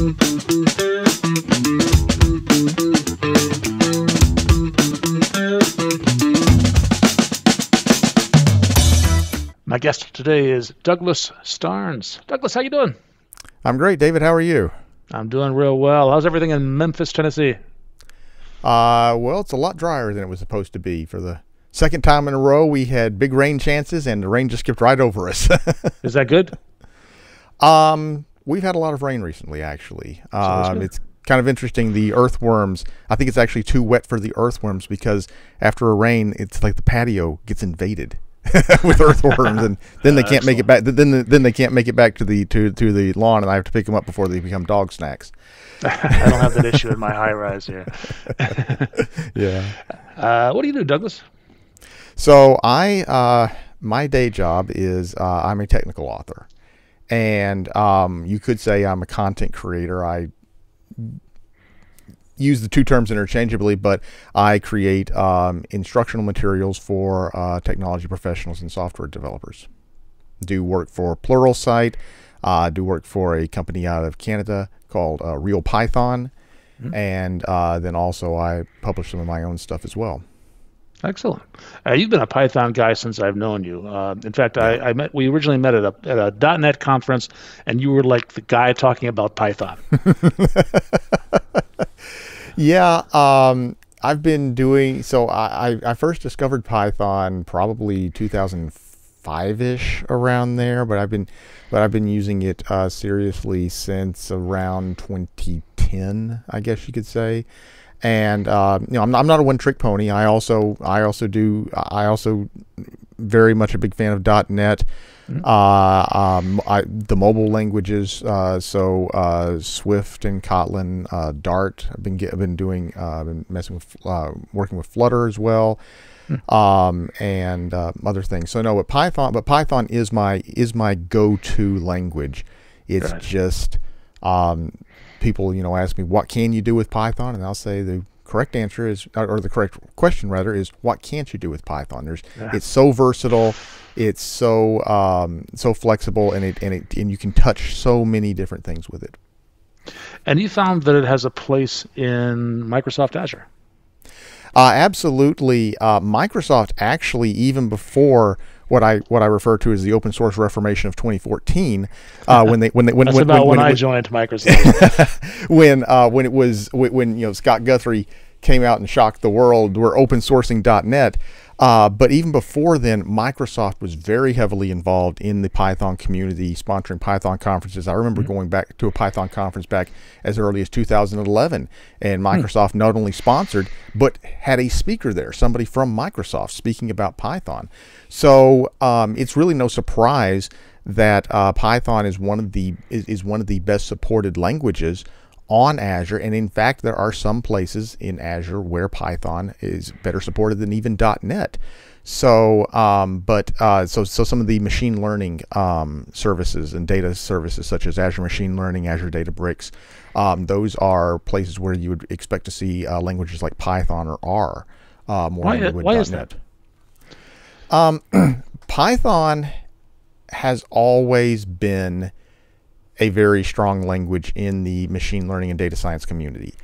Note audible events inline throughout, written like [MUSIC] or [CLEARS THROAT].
My guest today is Douglas Starnes. Douglas, how you doing? I'm great, David. How are you? I'm doing real well. How's everything in Memphis, Tennessee? Uh, well, it's a lot drier than it was supposed to be. For the second time in a row, we had big rain chances, and the rain just skipped right over us. [LAUGHS] is that good? Um, we've had a lot of rain recently, actually. Um, it's kind of interesting. The earthworms. I think it's actually too wet for the earthworms because after a rain, it's like the patio gets invaded. [LAUGHS] with earthworms, and [LAUGHS] then they can't make it back. Then then they can't make it back to the to to the lawn, and I have to pick them up before they become dog snacks. [LAUGHS] I don't have that issue in my high rise here. yeah. Uh, what do you do, Douglas? So I uh, my day job is uh, I'm a technical author, and um, you could say I'm a content creator. I use the two terms interchangeably, but I create um, instructional materials for uh, technology professionals and software developers. Do work for Pluralsight, uh, do work for a company out of Canada called uh, Real Python, mm-hmm. and uh, then also I publish some of my own stuff as well. Excellent. Uh, you've been a Python guy since I've known you. Uh, in fact, yeah. I, I, met. We originally met at a at a .NET conference, and you were like the guy talking about Python. [LAUGHS] Yeah, um, I've been doing so. I, I first discovered Python probably 2005 ish around there, but I've been but I've been using it uh, seriously since around 2010, I guess you could say. And uh, you know, I'm, I'm not a one trick pony. I also I also do I also very much a big fan of .NET. Mm-hmm. Uh, um, I, the mobile languages, uh, so uh, Swift and Kotlin, uh, Dart. I've been get, I've been doing, uh, been messing with, uh, working with Flutter as well, mm-hmm. um, and other things. So no, but Python, but Python is my is my go-to language. It's just um, people, you know, ask me what can you do with Python, and I'll say the correct answer is, or the correct question rather, is what can't you do with Python? There's, yeah. it's so versatile, it's so um, so flexible, and it and it and you can touch so many different things with it. And you found that it has a place in Microsoft Azure. Uh, absolutely, uh, Microsoft actually even before what I what I refer to as the open source reformation of 2014, uh, when they when they when [LAUGHS] That's when, about when, when, when I joined Microsoft. [LAUGHS] when uh, when it was when, you know Scott Guthrie came out and shocked the world, we're open sourcing .NET. Uh, but even before then, Microsoft was very heavily involved in the Python community, sponsoring Python conferences. I remember mm-hmm. going back to a Python conference back as early as 2011, and hmm. Microsoft mm-hmm. not only sponsored, but had a speaker there, somebody from Microsoft speaking about Python. So um, it's really no surprise that uh, Python is one of the is, is one of the best supported languages on Azure. And in fact, there are some places in Azure where Python is better supported than even .NET. So, um, but uh, so so some of the machine learning um, services and data services such as Azure Machine Learning, Azure Databricks, um, those are places where you would expect to see uh, languages like Python or R uh, more why, than why is .NET. That? Um, [CLEARS THROAT] Python has always been a very strong language in the machine learning and data science community.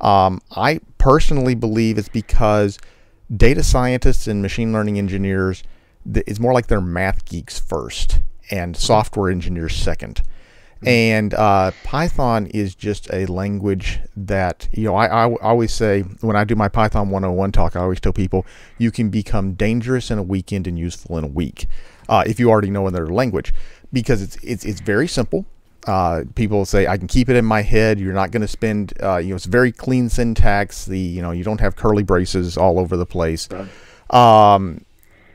Um, I personally believe it's because data scientists and machine learning engineers it's more like they're math geeks first and software engineers second. Mm-hmm. And uh, Python is just a language that, you know, I, I, always say when I do my Python 101 talk, I always tell people you can become dangerous in a weekend and useful in a week uh, if you already know another language because it's, it's, it's very simple. Uh, people say I can keep it in my head. You're not going to spend, uh, you know, it's very clean syntax. The you know you don't have curly braces all over the place, right. um,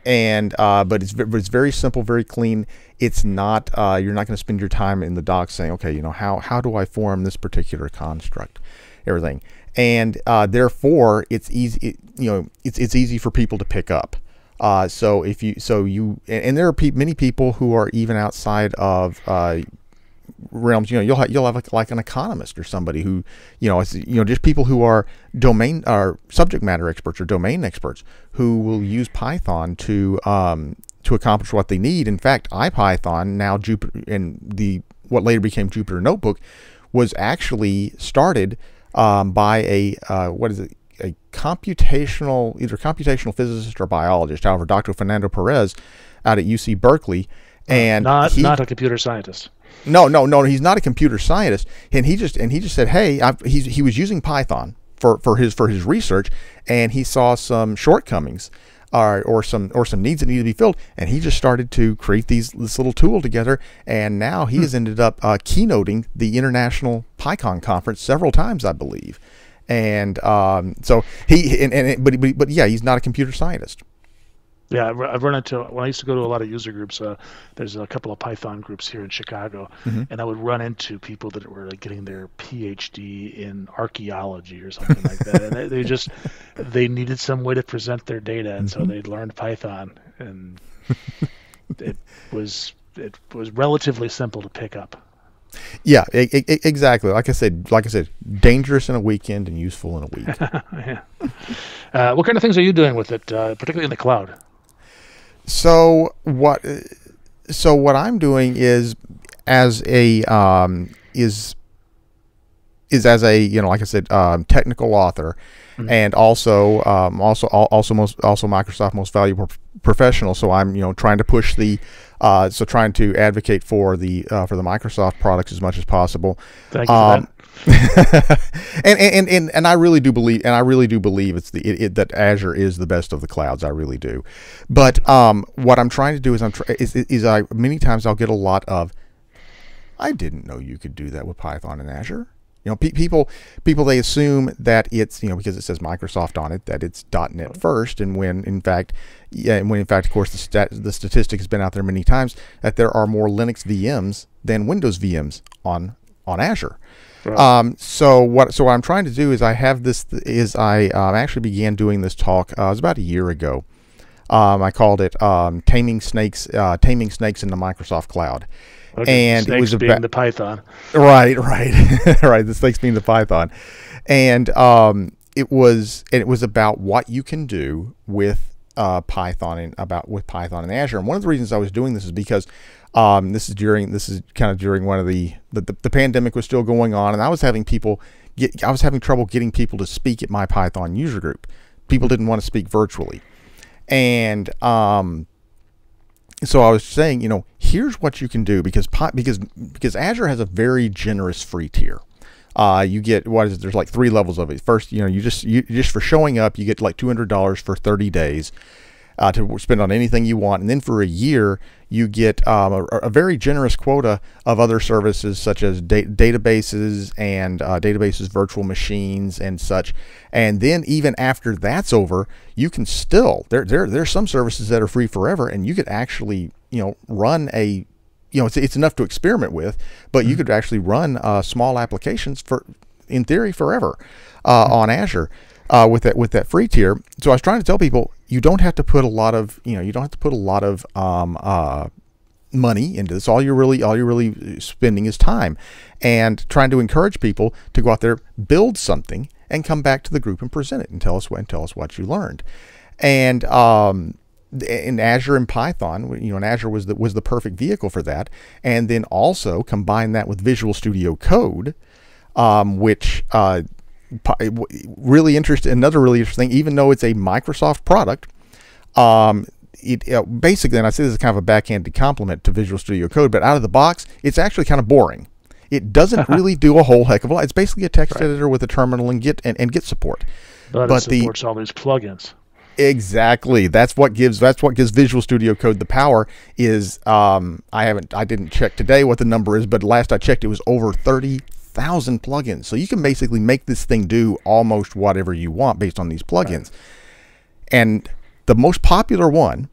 and uh, but it's it's very simple, very clean. It's not uh, you're not going to spend your time in the docs saying, okay, you know how how do I form this particular construct, everything, and uh, therefore it's easy. It, you know, it's it's easy for people to pick up. Uh, so if you so you and there are pe- many people who are even outside of uh, realms, you know, you'll have, you'll have like, like an economist or somebody who, you know, you know, just people who are domain or subject matter experts or domain experts who will use Python to um, to accomplish what they need. In fact, IPython now Jupyter and the what later became Jupyter Notebook was actually started um, by a uh, what is it? A computational, either computational physicist or biologist. However, Dr. Fernando Perez out at UC Berkeley, and not he, not a computer scientist. No, no, no. He's not a computer scientist, and he just and he just said, "Hey, I've, he's, he was using Python for, for his for his research, and he saw some shortcomings, or or some or some needs that needed to be filled, and he just started to create these this little tool together, and now he has ended up uh, keynoting the International PyCon conference several times, I believe, and um, so he and, and but, but but yeah, he's not a computer scientist. Yeah, I've run into when I used to go to a lot of user groups. Uh, there's a couple of Python groups here in Chicago, and I would run into people that were like getting their PhD in archaeology or something like that, and they, they just [LAUGHS] they needed some way to present their data, and so they learned Python, and it was it was relatively simple to pick up. Yeah, e- e- exactly. Like I said, like I said, dangerous in a weekend and useful in a week. [LAUGHS] yeah. Uh, what kind of things are you doing with it, uh, particularly in the cloud? So what? So what I'm doing is as a um, is is as a you know like I said um, technical author, and also um, also also most also Microsoft most valuable professional. So I'm you know trying to push the uh, so trying to advocate for the uh, for the Microsoft products as much as possible. Thank you [LAUGHS] and, and and and I really do believe, and I really do believe it's the it, it, that Azure is the best of the clouds. I really do. But um, what I'm trying to do is I'm try, is, is I many times I'll get a lot of. I didn't know you could do that with Python and Azure. You know, pe- people people they assume that it's you know because it says Microsoft on it that it's .NET first, and when in fact, yeah, and when in fact, of course, the stat the statistic has been out there many times that there are more Linux VMs than Windows VMs on on Azure. Right. Um, so what so what I'm trying to do is I have this is I um, actually began doing this talk uh, it was about a year ago. Um, I called it um, "Taming Snakes," uh, "Taming Snakes in the Microsoft Cloud," Okay, and it was being about the Python. right, [LAUGHS] right, right. The snakes being the python, and um, it was and it was about what you can do with uh, Python and about with Python and Azure. And one of the reasons I was doing this is because um, this is during this is kind of during one of the, the the the pandemic was still going on, and I was having people get I was having trouble getting people to speak at my Python user group. People didn't want to speak virtually, and um, so I was saying, you know, here's what you can do because because because Azure has a very generous free tier. Uh, you get what is it? There's like three levels of it. First, you know, you just you just for showing up, you get like two hundred dollars for thirty days uh, to spend on anything you want, and then for a year, you get um, a, a very generous quota of other services such as da- databases and uh, databases, virtual machines, and such. And then even after that's over, you can still there there there's some services that are free forever, and you could actually you know run a you know it's, it's enough to experiment with, but you could actually run uh, small applications for in theory forever uh, on Azure uh, with that with that free tier. So I was trying to tell people you don't have to put a lot of you know you don't have to put a lot of um, uh, money into this. All you're really all you're really spending is time, and trying to encourage people to go out there, build something, and come back to the group and present it and tell us what and tell us what you learned. And um, in Azure and Python, you know, and Azure was the was the perfect vehicle for that. And then also combine that with Visual Studio Code, um, which uh, really interesting. Another really interesting, thing, even though it's a Microsoft product, um, it uh, basically, and I say this is kind of a backhanded compliment to Visual Studio Code, but out of the box, it's actually kind of boring. It doesn't [LAUGHS] really do a whole heck of a lot. It's basically a text editor with a terminal and Git and, and Git support. But, But it the- supports all these plugins. Exactly. That's what gives that's what gives Visual Studio Code the power is um I haven't I didn't check today what the number is, but last I checked it was over 30,000 plugins. So you can basically make this thing do almost whatever you want based on these plugins. And the most popular one,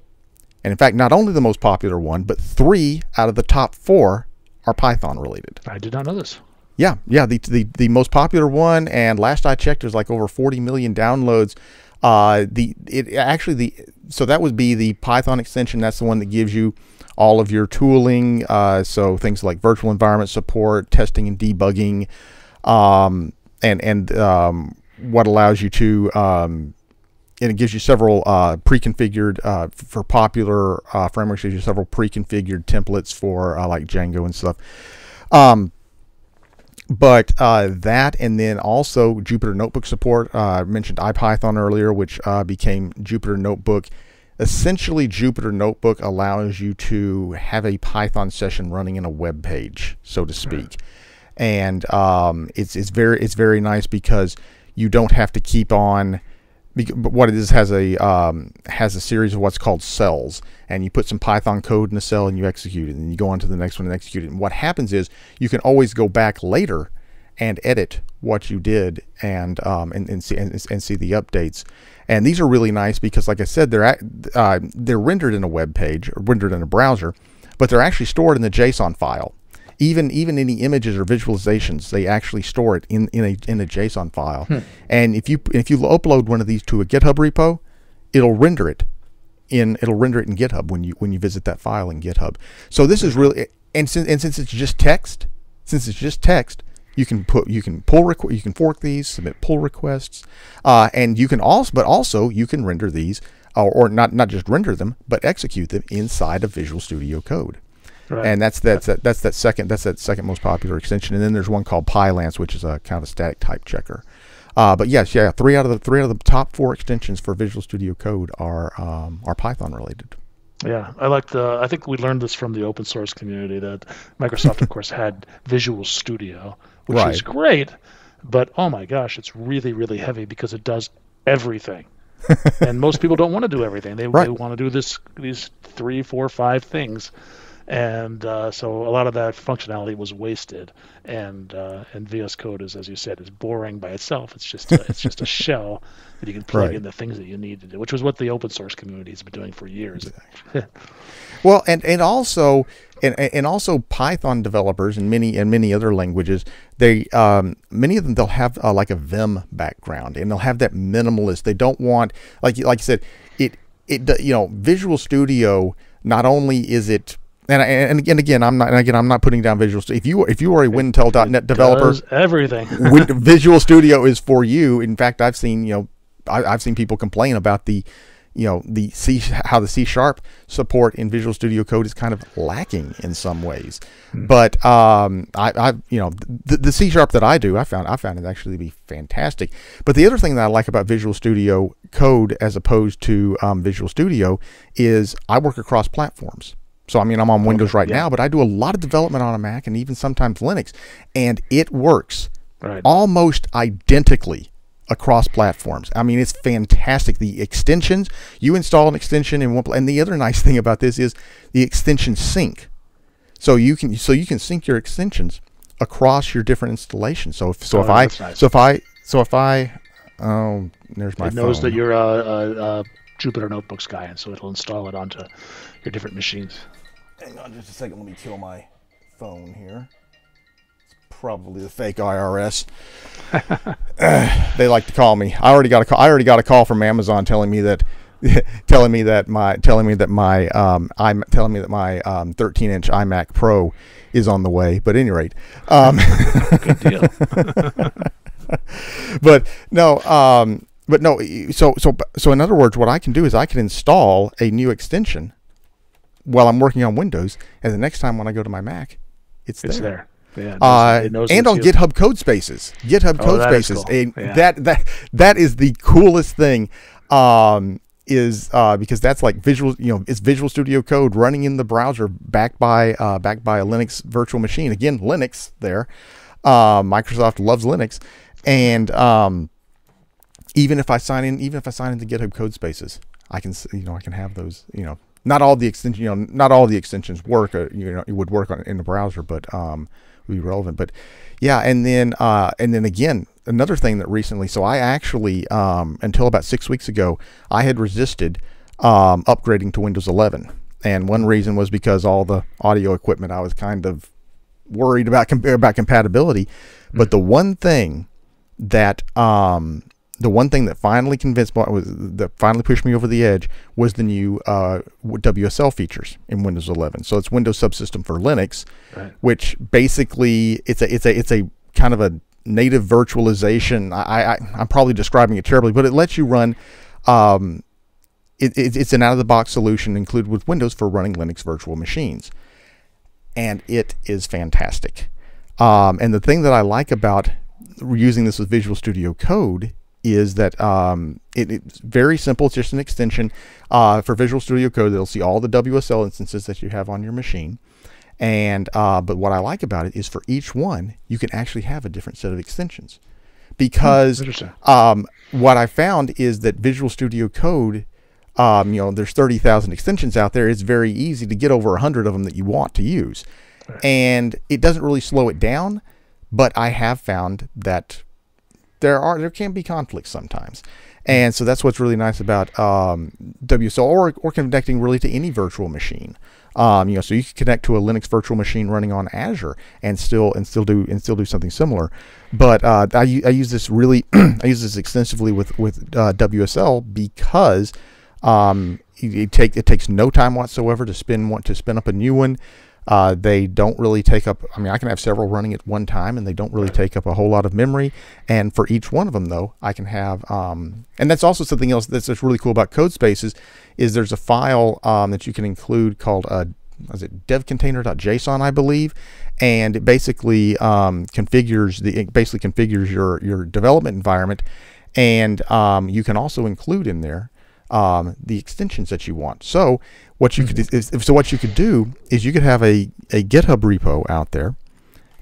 and in fact not only the most popular one, but 3 out of the top 4 are Python related. I did not know this. Yeah, yeah. The, the the most popular one, and last I checked, there's like over 40 million downloads. Uh, the it actually the so that would be the Python extension. That's the one that gives you all of your tooling. Uh, so things like virtual environment support, testing and debugging, um, and and um, what allows you to um, and it gives you several uh, pre-configured uh, for popular uh, frameworks. Gives you several pre-configured templates for uh, like Django and stuff. Um, but uh, that and then also Jupyter Notebook support. Uh, I mentioned IPython earlier, which uh, became Jupyter Notebook. Essentially, Jupyter Notebook allows you to have a Python session running in a web page, so to speak, and um, it's it's very it's very nice because you don't have to keep on but what it is has a um, has a series of what's called cells, and you put some Python code in a cell and you execute it, and you go on to the next one and execute it. And what happens is you can always go back later and edit what you did and um, and, and see and, and, see the updates. And these are really nice because, like I said, they're uh, they're rendered in a web page or rendered in a browser, but they're actually stored in the JSON file even even any images or visualizations, they actually store it in, in a in a JSON file. Hmm. And if you if you upload one of these to a GitHub repo, it'll render it in it'll render it in GitHub when you when you visit that file in GitHub. So this is really and since and since it's just text, since it's just text, you can put you can pull requ- you can fork these, submit pull requests, uh, and you can also but also you can render these or, or not not just render them but execute them inside of Visual Studio Code. Right. And that's that's that, that's that second that's that second most popular extension. And then there's one called PyLance, which is a kind of a static type checker. Uh, but yes, yeah, three out of the three out of the top four extensions for Visual Studio Code are um, are Python related. Yeah, I like the. I think we learned this from the open source community that Microsoft, of [LAUGHS] course, had Visual Studio, which right. is great, but oh my gosh, it's really really heavy because it does everything. [LAUGHS] and most people don't want to do everything. They, right. they want to do this these three, four, five things and uh, so a lot of that functionality was wasted. And uh, and VS Code is, as you said, is boring by itself. It's just a, it's just a [LAUGHS] shell that you can plug right. in the things that you need to do, which was what the open source community has been doing for years. Exactly. [LAUGHS] well, and and also. And, and also Python developers and many and many other languages, they um, many of them they'll have uh, like a Vim background and they'll have that minimalist. They don't want like like you said, it it you know Visual Studio. Not only is it and, and again, again, I'm not. And again, I'm not putting down Visual Studio. If you if you are a Wintel.net developer, everything [LAUGHS] Visual Studio is for you. In fact, I've seen you know I, have seen people complain about the you know the C how the C sharp support in Visual Studio Code is kind of lacking in some ways. Hmm. But um, I, I you know the, the C sharp that I do, I found I found it actually to be fantastic. But the other thing that I like about Visual Studio Code as opposed to um, Visual Studio is I work across platforms. So I mean, I'm on Windows right yeah. now, but I do a lot of development on a Mac and even sometimes Linux, and it works right. almost identically across platforms. I mean, it's fantastic. The extensions you install an extension in one, and the other nice [LAUGHS] thing about this is the extension sync. So you can so you can sync your extensions across your different installations. So if so oh, if I nice. so if I so if I oh there's my it knows that you're a, a, a Jupyter Notebooks guy, and so it'll install it onto your different machines. Hang on just a second. Let me kill my phone here. It's probably the fake IRS. they like to call me. I already got a call. I already got a call from Amazon telling me that [LAUGHS] telling me that my telling me that my um I'm telling me that my um 13 inch iMac Pro is on the way. But at any rate, um, [LAUGHS] good deal. [LAUGHS] but no, um, but no. So so so in other words, what I can do is I can install a new extension while I'm working on Windows, and the next time when I go to my Mac, it's, it's there. there. Yeah, it knows, it uh, and on you. GitHub Codespaces, GitHub oh, Codespaces, cool. yeah. that that that is the coolest thing. Um, is uh, because that's like visual, you know, it's Visual Studio Code running in the browser, backed by uh, backed by a Linux virtual machine. Again, Linux there. Uh, Microsoft loves Linux, and um, even if I sign in, even if I sign into GitHub Codespaces, I can you know I can have those you know not all the extensions, you know, not all the extensions work. Uh, you know, it would work on in the browser, but um, would be relevant. But yeah, and then uh, and then again, another thing that recently, so I actually um, until about six weeks ago, I had resisted um, upgrading to Windows 11, and one reason was because all the audio equipment I was kind of worried about about compatibility. But mm-hmm. the one thing that um, the one thing that finally convinced me was that finally pushed me over the edge was the new uh, WSL features in Windows 11. So it's Windows Subsystem for Linux, right. which basically it's a it's a it's a kind of a native virtualization. I, I am probably describing it terribly, but it lets you run. Um, it, it, it's an out of the box solution included with Windows for running Linux virtual machines, and it is fantastic. Um, and the thing that I like about using this with Visual Studio Code is that um, it, it's very simple. It's just an extension uh, for Visual Studio Code. They'll see all the WSL instances that you have on your machine. And uh, but what I like about it is for each one, you can actually have a different set of extensions. Because um, what I found is that Visual Studio Code, um, you know, there's 30,000 extensions out there. It's very easy to get over 100 of them that you want to use. And it doesn't really slow it down, but I have found that there are there can be conflicts sometimes. And so that's what's really nice about um, WSL or, or connecting really to any virtual machine. Um, you know, so you can connect to a Linux virtual machine running on Azure and still and still do and still do something similar. But uh, I, I use this really [CLEARS THROAT] I use this extensively with with uh, WSL because um, it, it, take it takes no time whatsoever to spin want to spin up a new one. Uh, they don't really take up, I mean, I can have several running at one time and they don't really take up a whole lot of memory. And for each one of them, though, I can have, um, and that's also something else that's really cool about codespaces is there's a file um, that you can include called, uh, is it devcontainer.json, I believe. And it basically um, configures the, it basically configures your, your development environment. And um, you can also include in there um, the extensions that you want. So what you could is, so what you could do is you could have a, a GitHub repo out there,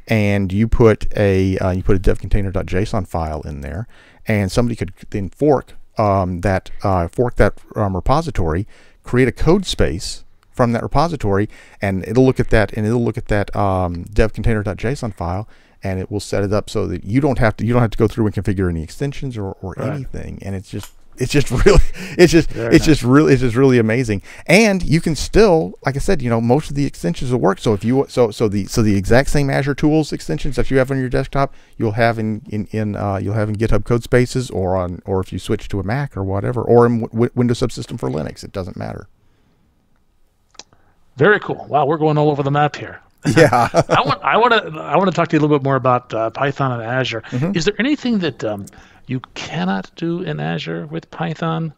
and you put a uh, you put a devcontainer.json file in there, and somebody could then fork um, that uh, fork that um, repository, create a codespace from that repository, and it'll look at that and it'll look at that um, devcontainer.json file, and it will set it up so that you don't have to you don't have to go through and configure any extensions or, or right. anything, and it's just it's just [LAUGHS] really it's just Very it's nice. just really it's just really amazing. And you can still like i said you know most of the extensions will work. So if you so so the so the exact same azure tools extensions that you have on your desktop you'll have in in, in uh, you'll have in github codespaces or on or if you switch to a mac or whatever or in w- windows subsystem for linux it doesn't matter. Very cool. Wow we're going all over the map here [LAUGHS] yeah i want i want to i want to talk to you a little bit more about uh, python and azure mm-hmm. is there anything that um, you cannot do in Azure with Python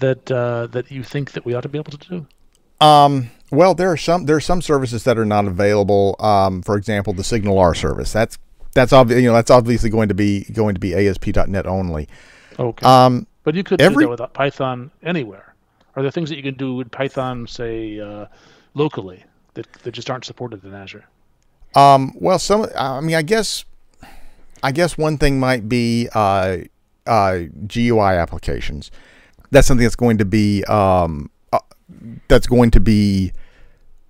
that uh, that you think that we ought to be able to do? Um, well, there are some there are some services that are not available. Um, for example, the SignalR service. That's that's obvious. You know, that's obviously going to be going to be ASP.NET only. Okay. Um, but you could every, do that with Python anywhere. Are there things that you can do with Python, say, uh, locally that that just aren't supported in Azure? Um, well, some. I mean, I guess I guess one thing might be uh, uh, GUI applications. That's something that's going to be um, uh, that's going to be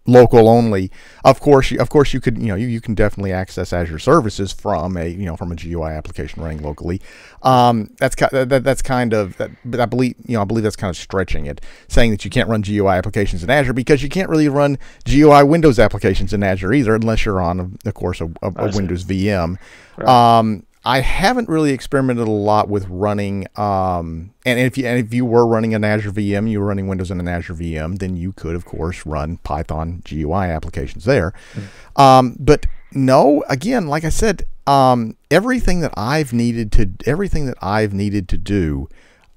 local only. Of course, you, of course, you could, you know, you, you can definitely access Azure services from a, you know, from a GUI application running locally. Um, that's that, that's kind of, that, but I believe, you know, I believe that's kind of stretching it, saying that you can't run GUI applications in Azure because you can't really run GUI Windows applications in Azure either, unless you're on, of course, a, a, a Windows VM. Right. Um, I haven't really experimented a lot with running. Um, and if you and if you were running an Azure VM, you were running Windows in an Azure VM, then you could, of course, run Python GUI applications there. Mm. Um, but no, again, like I said, um, everything that I've needed to everything that I've needed to do,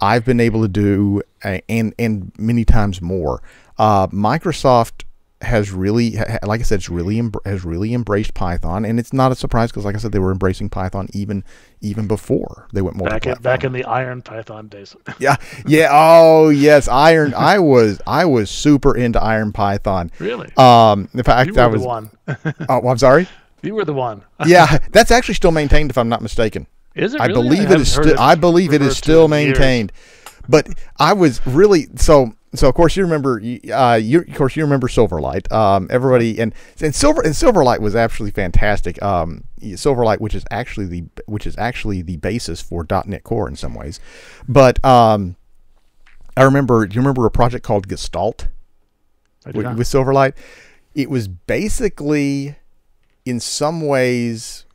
I've been able to do, and and many times more. Uh, Microsoft has really, like I said, it's really has really embraced Python, and it's not a surprise because, like I said, they were embracing Python even even before they went more back in, back in the IronPython days. [LAUGHS] yeah, yeah. Oh yes, Iron. I was I was super into IronPython. Really? Um, in fact, you were I was the one. [LAUGHS] oh, well, I'm sorry. You were the one. [LAUGHS] yeah, that's actually still maintained, if I'm not mistaken. Is it? I believe I it is still. I believe it is still maintained. Years. But I was really so so of course you remember, uh, you of course you remember Silverlight. Um, everybody and and Silver and Silverlight was absolutely fantastic. Um, Silverlight, which is actually the which is actually the basis for .NET Core in some ways, but um, I remember. Do you remember a project called Gestalt with, with Silverlight? It was basically, in some ways,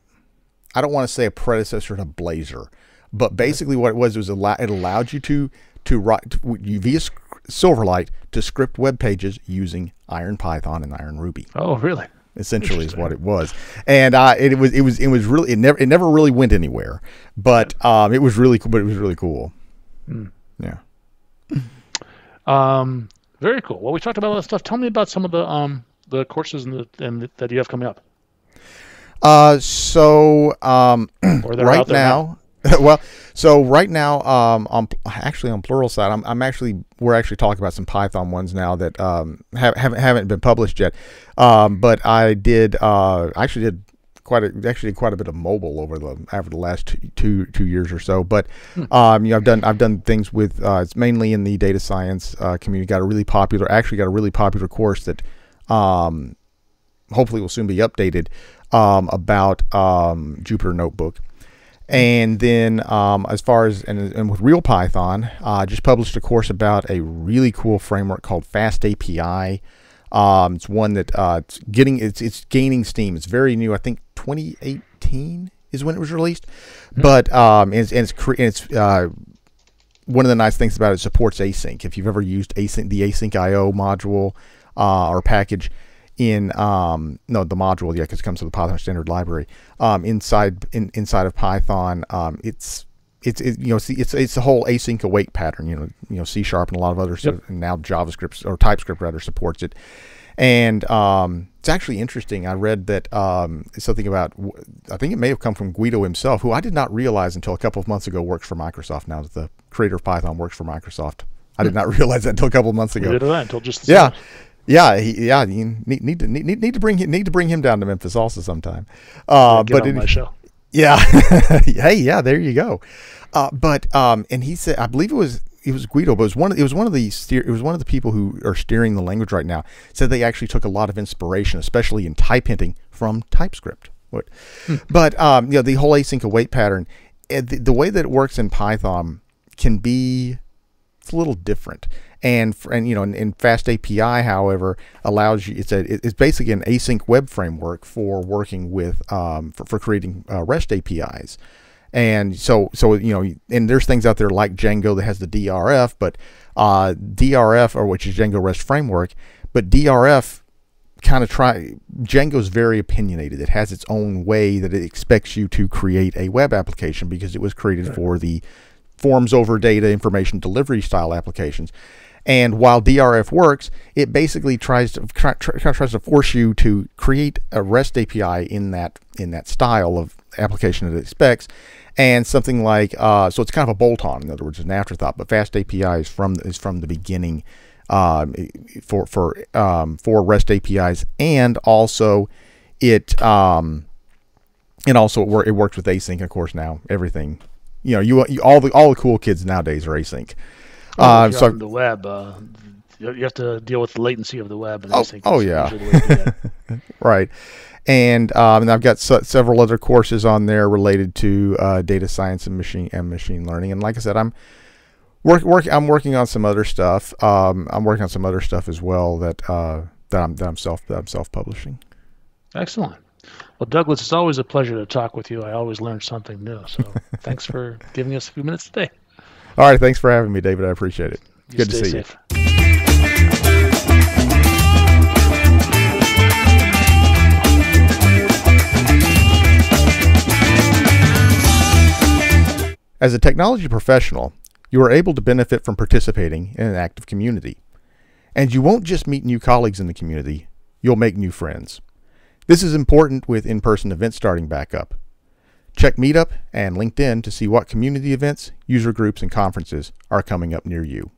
I don't want to say a predecessor to Blazor, but basically what it was was it allowed you to to write you via Silverlight to script web pages using IronPython and IronRuby. Oh, really? Essentially, is what it was, and uh, it, was it was it was really it never it never really went anywhere, but um, it was really cool. But it was really cool. Mm. Yeah. Um, very cool. Well, we talked about all that stuff. Tell me about some of the um the courses and, the, and that you have coming up. Uh, so um, [CLEARS THROAT] right now, now. [LAUGHS] well, so right now, um, I'm actually on Pluralsight, I'm, I'm actually we're actually talking about some Python ones now that um have, haven't haven't been published yet. Um, but I did uh actually did quite a, actually did quite a bit of mobile over the over the last two two, two years or so. But hmm. um, you know, I've done I've done things with uh, it's mainly in the data science uh, community. Got a really popular actually got a really popular course that um, hopefully will soon be updated um, about um, Jupyter Notebook. And then, um, as far as and, and with Real Python, I uh, just published a course about a really cool framework called FastAPI. Um, it's one that uh, it's getting it's it's gaining steam. It's very new. I think 2018 is when it was released, mm-hmm. but um, and it's, and it's, and it's uh, one of the nice things about it, it supports async. If you've ever used async, the asyncio module uh, or package, in um, no the module yeah because it comes with the Python standard library um, inside in, inside of Python um, it's it's it, you know it's, it's it's the whole async await pattern you know you know C sharp and a lot of other yep. and now JavaScript or TypeScript rather supports it and um, it's actually interesting I read that um, something about I think it may have come from Guido himself who I did not realize until a couple of months ago works for Microsoft now that the creator of Python works for Microsoft I did hmm. not [LAUGHS] realize that until a couple of months ago. Did I until just yeah. Yeah, he, yeah, you need, need to need, need to bring need to bring him down to Memphis also sometime. Uh, but on my show. Yeah, [LAUGHS] hey, yeah, there you go. Uh, but um, and he said, I believe it was it was Guido, but it was one of, it was one of the steer, it was one of the people who are steering the language right now. Said they actually took a lot of inspiration, especially in type hinting, from TypeScript. What? Hmm. But um, you know, the whole async await pattern, eh, the, the way that it works in Python can be it's a little different and and you know in, fast api however allows you it's a it's basically an async web framework for working with um, for, for creating uh, rest apis and so so you know and there's things out there like django that has the drf but uh, drf or which is django rest framework but drf kind of try Django's very opinionated. It has its own way that it expects you to create a web application because it was created for the forms over data information delivery style applications. And while DRF works, it basically tries to try, tries to force you to create a REST API in that in that style of application that it expects, and something like uh, so it's kind of a bolt-on. In other words, an afterthought. But FastAPI is from is from the beginning um, for for um, for REST APIs, and also it um, and also it, it works with async. Of course, now everything you know you, you all the all the cool kids nowadays are async. Oh, uh, so the web, uh, you have to deal with the latency of the web. And oh, oh yeah, [LAUGHS] right. And, um, and I've got several other courses on there related to uh, data science and machine and machine learning. And like I said, I'm work, work I'm working on some other stuff. Um, I'm working on some other stuff as well that uh, that I'm that I'm self that I'm self publishing. Excellent. Well, Douglas, it's always a pleasure to talk with you. I always learn something new. So [LAUGHS] thanks for giving us a few minutes today. All right. Thanks for having me, David. I appreciate it. You Good to see safe. you. As a technology professional, you are able to benefit from participating in an active community. And you won't just meet new colleagues in the community, you'll make new friends. This is important with in person events starting back up. Check Meetup and LinkedIn to see what community events, user groups, and conferences are coming up near you.